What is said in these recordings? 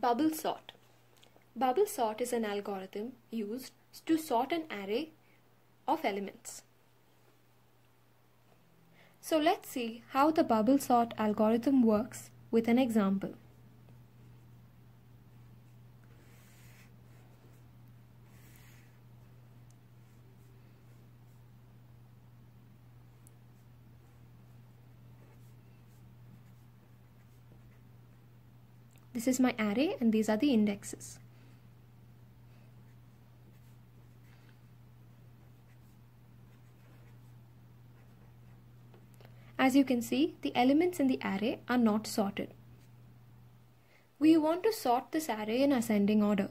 Bubble sort. Bubble sort is an algorithm used to sort an array of elements. So let's see how the bubble sort algorithm works with an example. This is my array and these are the indexes. As you can see, the elements in the array are not sorted. We want to sort this array in ascending order.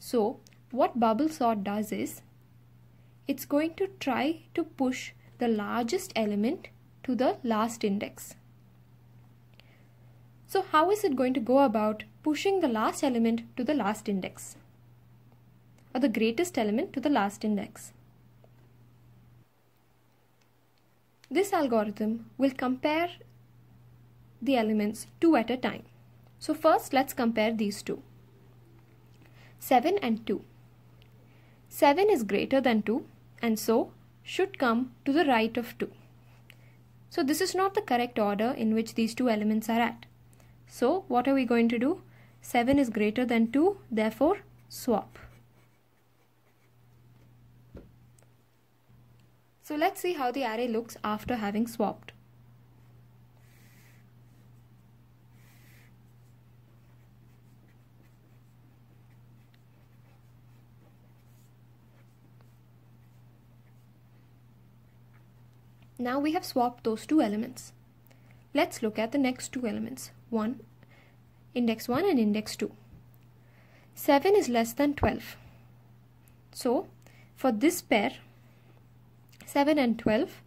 So, what bubble sort does is, it's going to try to push the largest element to the last index. So how is it going to go about pushing the last element to the last index or the greatest element to the last index? This algorithm will compare the elements two at a time. So first let's compare these two. 7 and 2. 7 is greater than 2 and so should come to the right of 2. So this is not the correct order in which these two elements are at. So what are we going to do? 7 is greater than 2, therefore swap. So let's see how the array looks after having swapped. Now we have swapped those two elements. Let's look at the next two elements. 1, index 1 and index 2. 7 is less than 12. So, for this pair, 7 and 12,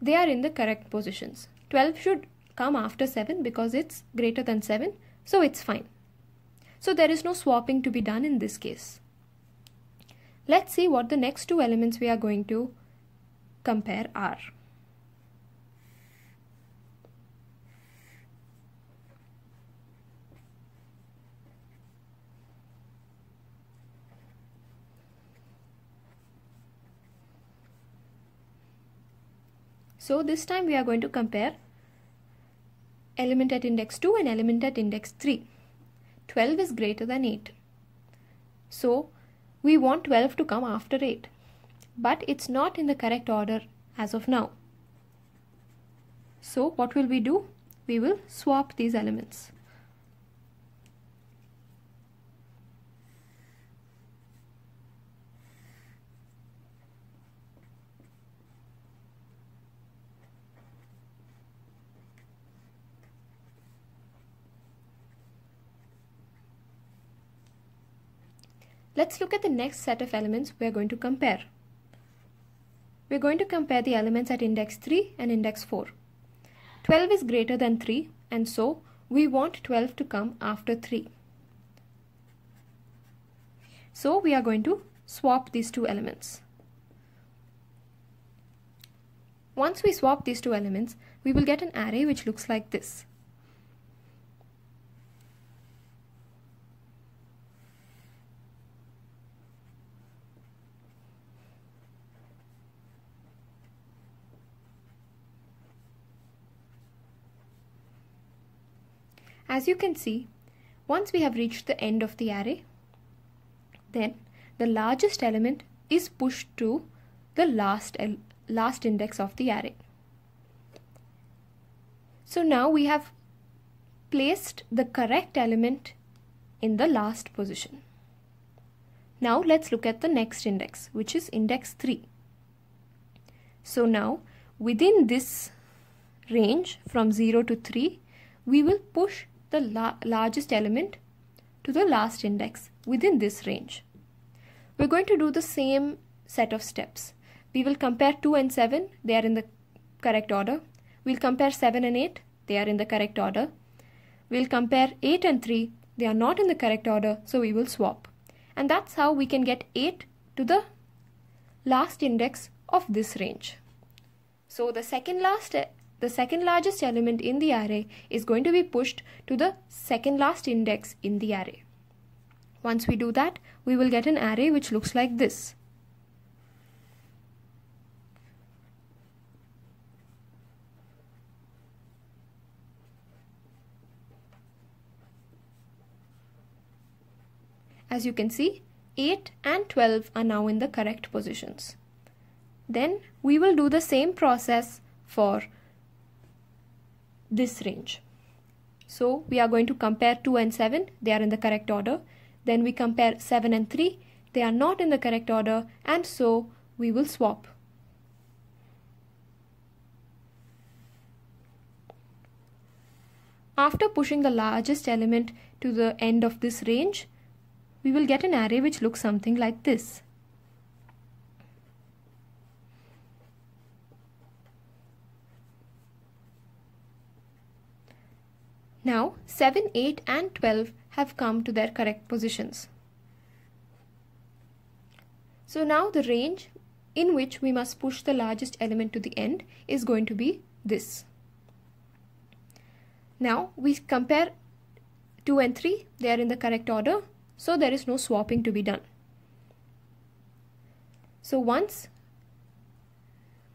they are in the correct positions. 12 should come after 7 because it's greater than 7, so it's fine. So there is no swapping to be done in this case. Let's see what the next two elements we are going to compare are. So this time we are going to compare element at index 2 and element at index 3. 12 is greater than 8. So we want 12 to come after 8. But it's not in the correct order as of now. So what will we do? We will swap these elements. Let's look at the next set of elements we are going to compare. We are going to compare the elements at index 3 and index 4. 12 is greater than 3 and so we want 12 to come after 3. So we are going to swap these two elements. Once we swap these two elements, we will get an array which looks like this. As you can see, once we have reached the end of the array, then the largest element is pushed to the last, last index of the array. So now we have placed the correct element in the last position. Now let's look at the next index, which is index 3. So now within this range from 0 to 3, we will push the la largest element to the last index within this range. We're going to do the same set of steps. We will compare 2 and 7, they are in the correct order. We'll compare 7 and 8, they are in the correct order. We'll compare 8 and 3, they are not in the correct order, so we will swap. And that's how we can get 8 to the last index of this range. So the second last the second largest element in the array is going to be pushed to the second last index in the array. Once we do that, we will get an array which looks like this. As you can see, 8 and 12 are now in the correct positions. Then we will do the same process for this range. So we are going to compare 2 and 7, they are in the correct order. Then we compare 7 and 3, they are not in the correct order and so we will swap. After pushing the largest element to the end of this range, we will get an array which looks something like this. Now 7, 8 and 12 have come to their correct positions. So now the range in which we must push the largest element to the end is going to be this. Now we compare 2 and 3, they are in the correct order, so there is no swapping to be done. So once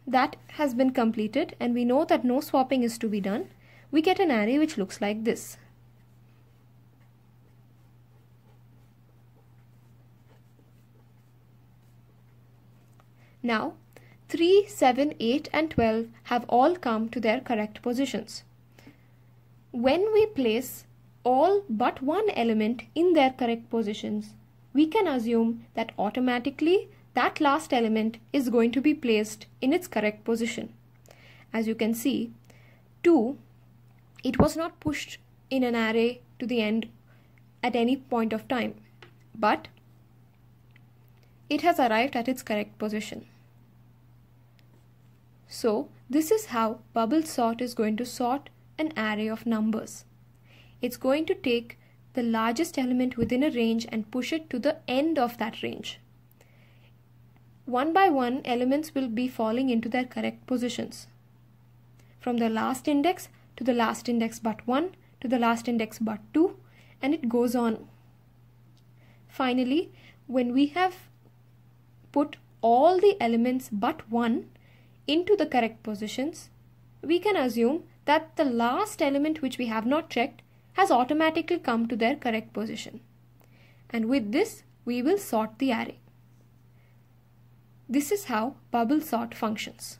that has been completed and we know that no swapping is to be done, we get an array which looks like this. Now 3, 7, 8 and 12 have all come to their correct positions. When we place all but one element in their correct positions, we can assume that automatically that last element is going to be placed in its correct position. As you can see, 2, it was not pushed in an array to the end at any point of time, but it has arrived at its correct position. So this is how bubble sort is going to sort an array of numbers. It's going to take the largest element within a range and push it to the end of that range. One by one, elements will be falling into their correct positions. From the last index to the last index but 1 to the last index but 2 and it goes on. Finally, when we have put all the elements but 1 into the correct positions, we can assume that the last element which we have not checked has automatically come to their correct position. And with this, we will sort the array. This is how bubble sort functions.